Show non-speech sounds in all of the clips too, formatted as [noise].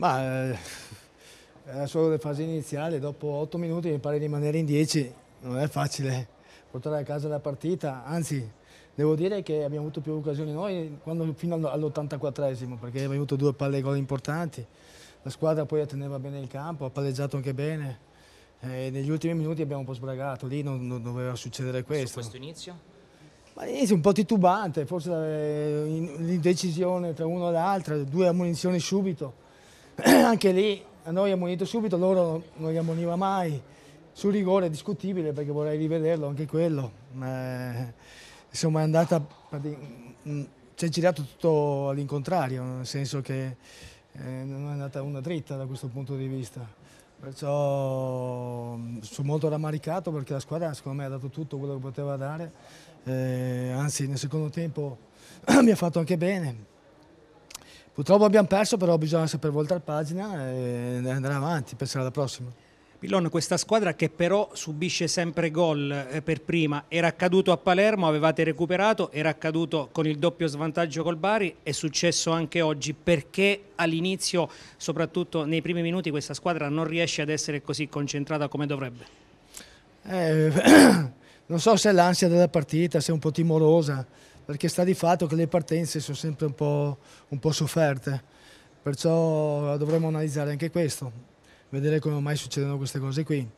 Ma eh, era solo le fasi iniziali, dopo 8 minuti mi pare di rimanere in 10, non è facile portare a casa la partita, anzi devo dire che abbiamo avuto più occasioni noi quando, fino all'84esimo perché abbiamo avuto due palle gol importanti, la squadra poi teneva bene il campo, ha palleggiato anche bene e negli ultimi minuti abbiamo un po' sbragato, lì non, non doveva succedere questo. Su questo inizio? Ma l'inizio un po' titubante, forse eh, l'indecisione tra uno e l'altra, due ammonizioni subito, [clears throat] anche lì a noi ammonito subito, loro non li ammoniva mai. Sul rigore è discutibile perché vorrei rivederlo anche quello. Ma, insomma è andata, ci è girato tutto all'incontrario, nel senso che eh, non è andata una dritta da questo punto di vista. Perciò sono molto rammaricato perché la squadra secondo me ha dato tutto quello che poteva dare, eh, anzi nel secondo tempo [clears throat] mi ha fatto anche bene. Purtroppo abbiamo perso, però bisogna saper voltare pagina e andare avanti, pensare alla prossima. Pillon, questa squadra che però subisce sempre gol eh, per prima, era accaduto a Palermo, avevate recuperato, era accaduto con il doppio svantaggio col Bari, è successo anche oggi. Perché all'inizio, soprattutto nei primi minuti, questa squadra non riesce ad essere così concentrata come dovrebbe? Eh, [clears throat] non so se è l'ansia della partita, se è un po' timorosa, perché sta di fatto che le partenze sono sempre un po', un po sofferte, perciò dovremmo analizzare anche questo vedere come mai succedono queste cose qui.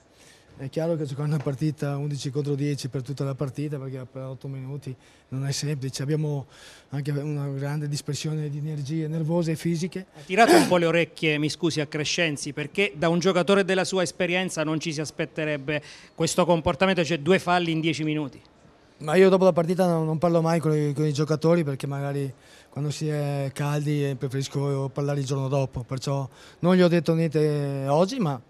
È chiaro che giocare una partita 11 contro 10 per tutta la partita, perché per 8 minuti non è semplice, abbiamo anche una grande dispersione di energie nervose e fisiche. Ha tirato un po' le orecchie, mi scusi, a Crescenzi, perché da un giocatore della sua esperienza non ci si aspetterebbe questo comportamento, cioè due falli in 10 minuti. Ma io dopo la partita non, non parlo mai con i, con i, giocatori perché magari quando si è caldi preferisco parlare il giorno dopo, perciò non gli ho detto niente oggi ma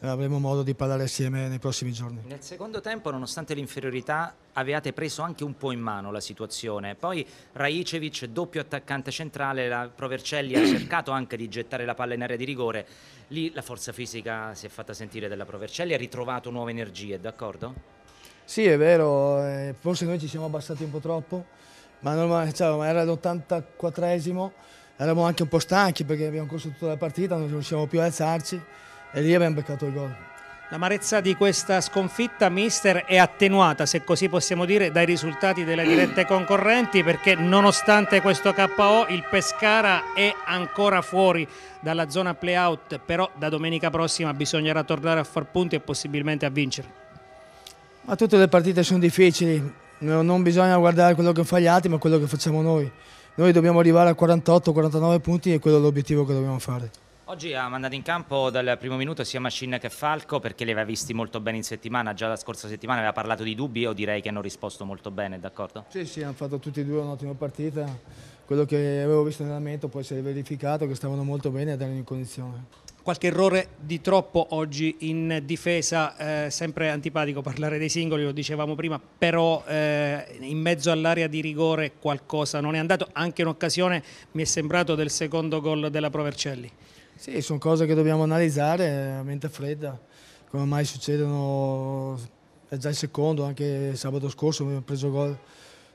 avremo modo di parlare assieme nei prossimi giorni. Nel secondo tempo, nonostante l'inferiorità, avevate preso anche un po' in mano la situazione. Poi Raicevic, doppio attaccante centrale, la Provercelli ha cercato anche di gettare la palla in area di rigore. Lì la forza fisica si è fatta sentire della Provercelli, ha ritrovato nuove energie, d'accordo? Sì, è vero, eh, forse noi ci siamo abbassati un po' troppo, ma normal, cioè, era l'84esimo, eravamo anche un po' stanchi perché abbiamo corso tutta la partita, non riusciamo più a alzarci e lì abbiamo beccato il gol. L'amarezza di questa sconfitta, mister, è attenuata, se così possiamo dire, dai risultati delle dirette concorrenti perché nonostante questo KO il Pescara è ancora fuori dalla zona play-out, però da domenica prossima bisognerà tornare a far punti e possibilmente a vincere. Ma tutte le partite sono difficili, non bisogna guardare quello che fanno gli altri ma quello che facciamo noi. Noi dobbiamo arrivare a 48-49 punti e quello è l'obiettivo che dobbiamo fare. Oggi ha mandato in campo dal primo minuto sia Machine che Falco perché li aveva visti molto bene in settimana, già la scorsa settimana aveva parlato di dubbi, io direi che hanno risposto molto bene, d'accordo? Sì, sì, hanno fatto tutti e due un'ottima partita, quello che avevo visto nell'allenamento può essere verificato, che stavano molto bene ed erano in condizione qualche errore di troppo oggi in difesa, eh, sempre antipatico parlare dei singoli, lo dicevamo prima, però eh, in mezzo all'area di rigore qualcosa non è andato, anche in occasione mi è sembrato del secondo gol della Provercelli. Sì, sono cose che dobbiamo analizzare a mente fredda, come mai succedono, è già il secondo, anche sabato scorso abbiamo preso gol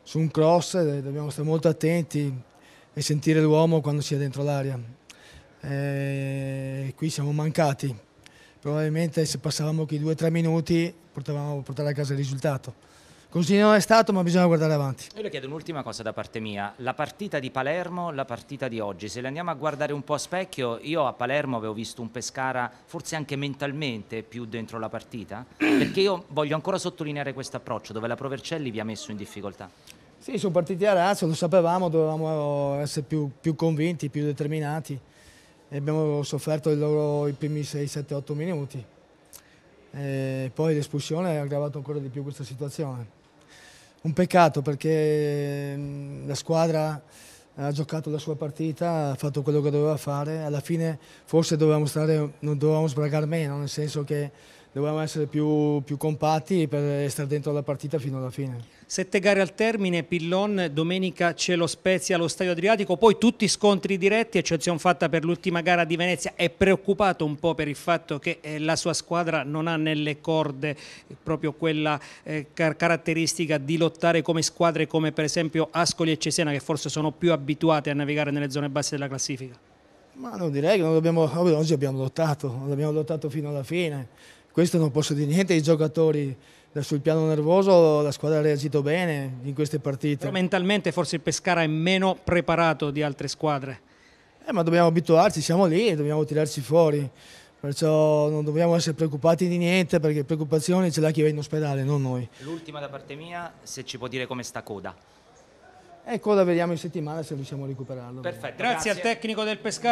su un cross, dobbiamo stare molto attenti e sentire l'uomo quando sia dentro l'aria eh, qui siamo mancati. Probabilmente se passavamo quei due o tre minuti potevamo portare a casa il risultato. Così non è stato, ma bisogna guardare avanti. Io le chiedo un'ultima cosa da parte mia. La partita di Palermo, la partita di oggi, se le andiamo a guardare un po' a specchio, io a Palermo avevo visto un Pescara forse anche mentalmente più dentro la partita, perché io voglio ancora sottolineare questo approccio dove la Provercelli vi ha messo in difficoltà. Sì, sono partiti a razzo, lo sapevamo, dovevamo essere più, più convinti, più determinati e abbiamo sofferto i, loro, i primi 6, 7, 8 minuti. E poi l'espulsione ha aggravato ancora di più questa situazione. Un peccato perché la squadra ha giocato la sua partita, ha fatto quello che doveva fare, alla fine forse dovevamo stare, non dovevamo sbragare meno, nel senso che dovevamo essere più, più compatti per stare dentro la partita fino alla fine. Sette gare al termine, Pillon, domenica c'è lo Spezia allo Stadio Adriatico, poi tutti scontri diretti, eccezione fatta per l'ultima gara di Venezia. È preoccupato un po' per il fatto che eh, la sua squadra non ha nelle corde proprio quella eh, car caratteristica di lottare come squadre come per esempio Ascoli e Cesena che forse sono più abituate a navigare nelle zone basse della classifica? Ma non direi che non dobbiamo, oggi abbiamo lottato, abbiamo lottato fino alla fine. Questo non posso dire niente ai giocatori. Sul piano nervoso la squadra ha reagito bene in queste partite. Però mentalmente forse il Pescara è meno preparato di altre squadre. Eh, ma dobbiamo abituarci, siamo lì e dobbiamo tirarci fuori. Perciò non dobbiamo essere preoccupati di niente perché preoccupazioni ce l'ha chi va in ospedale, non noi. L'ultima da parte mia, se ci può dire come sta Coda. E Coda vediamo in settimana se riusciamo a recuperarlo. Perfetto. Grazie, grazie. al tecnico del Pescara.